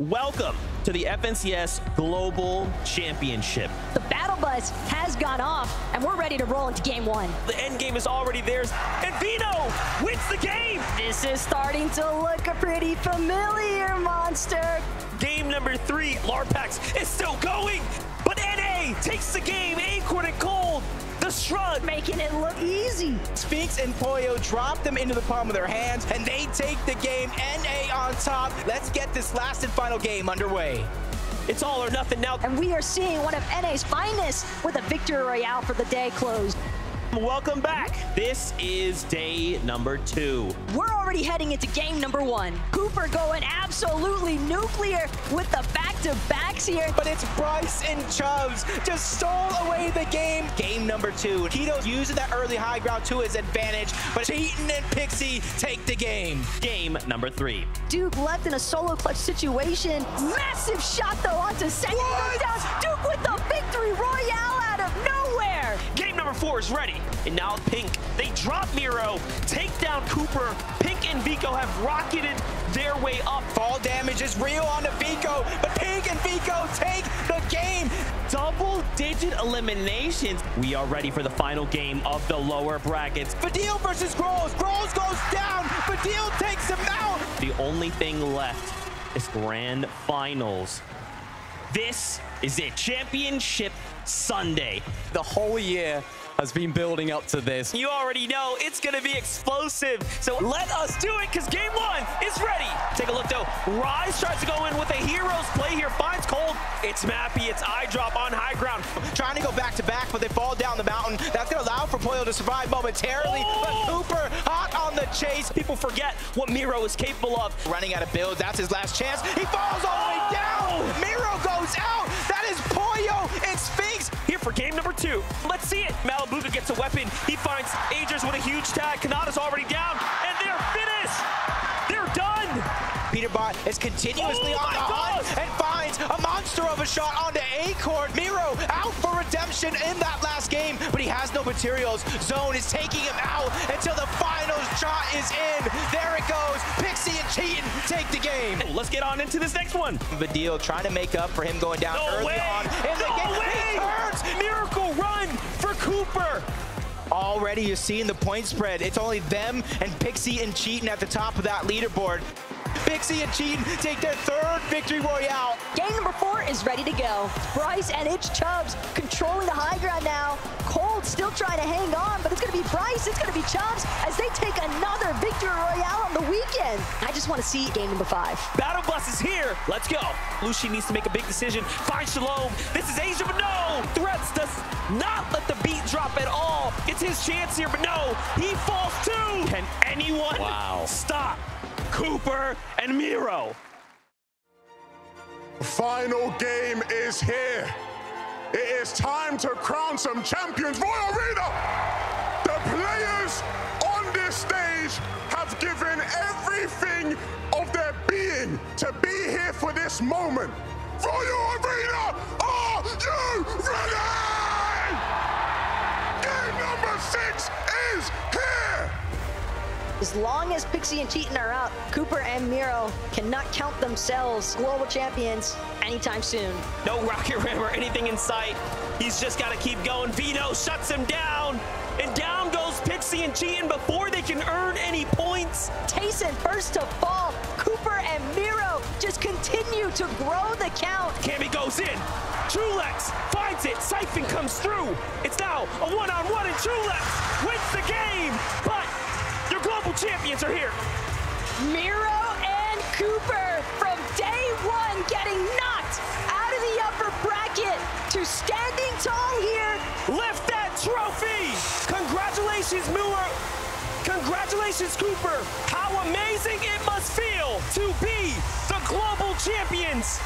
Welcome to the FNCS Global Championship. The battle bus has gone off, and we're ready to roll into game one. The end game is already theirs, and Vino wins the game! This is starting to look a pretty familiar, Monster. Game number three, Larpax is still going, but NA takes the game, Acorn and Cold. The shrug. Making it look easy. Spinx and Poyo drop them into the palm of their hands, and they take the game. NA on top. Let's get this last and final game underway. It's all or nothing now. And we are seeing one of NA's finest with a victory royale for the day closed. Welcome back. This is day number two. We're already heading into game number one. Cooper going absolutely nuclear with the back-to-backs here. But it's Bryce and Chubbs just stole away the game. Game number two. Keto using that early high ground to his advantage, but Cheatin and Pixie take the game. Game number three. Duke left in a solo clutch situation. Massive shot though onto second. Duke with the victory royale Game number four is ready. And now Pink, they drop Mero, take down Cooper. Pink and Vico have rocketed their way up. Fall damage is real on the Vico, but Pink and Vico take the game. Double-digit eliminations. We are ready for the final game of the lower brackets. Fadil versus Grols. Grols goes down. Fadil takes him out. The only thing left is grand finals. This is it. Championship Sunday. The whole year has been building up to this. You already know it's going to be explosive. So let us do it because game one is ready. Take a look, though. Rise tries to go in with a hero's play here. Finds Cold. It's Mappy. It's eye drop on high ground. Trying to go back to back, but they fall down the mountain. That's going to allow for Poyo to survive momentarily. Oh! But Cooper hot on the chase. People forget what Mero is capable of. Running out of builds. That's his last chance. He falls all the way oh! down. Mero goes out. That is Poyo and Spinx. Here for game number two. Let's see it. Malibuca gets a weapon. He finds Agers with a huge tag. Khanada's already down, and they're finished. They're done. Peterbot is continuously oh on the hunt and a shot onto Acorn. Mero out for redemption in that last game, but he has no materials. Zone is taking him out until the final shot is in. There it goes. Pixie and Cheatin take the game. Oh, let's get on into this next one. Fadil trying to make up for him going down no early way. on in the no game. Way. He turns. Miracle run for Cooper. Already you're seeing the point spread. It's only them and Pixie and Cheatin at the top of that leaderboard. Pixie and Cheatin take their third victory royale. Game number four is ready to go. Bryce and it's Chubbs controlling the high ground now. Cold still trying to hang on, but it's going to be Bryce, it's going to be Chubbs as they take another victory royale on the weekend. I just want to see game number five. Battle bus is here. Let's go. Lucy needs to make a big decision. Find Shalom. This is Asia, but no. Threats does not let the beat drop at all. It's his chance here, but no. He falls too. Can anyone wow. stop Cooper and Mero? The final game is here. It is time to crown some champions. Royal Arena! The players on this stage have given everything of their being to be here for this moment. Royal Arena, As long as Pixie and Cheatin are out, Cooper and Mero cannot count themselves global champions anytime soon. No rocket ram or anything in sight. He's just got to keep going. Vino shuts him down. And down goes Pixie and Cheatin before they can earn any points. Tayson first to fall. Cooper and Mero just continue to grow the count. Cammy goes in. Trulex finds it. Siphon comes through. It's now a one-on-one, and Trulex wins the game. But your global champions are here. Mero and Cooper from day one getting knocked out of the upper bracket to standing tall here. Lift that trophy. Congratulations, Mero. Congratulations, Cooper. How amazing it must feel to be the global champions.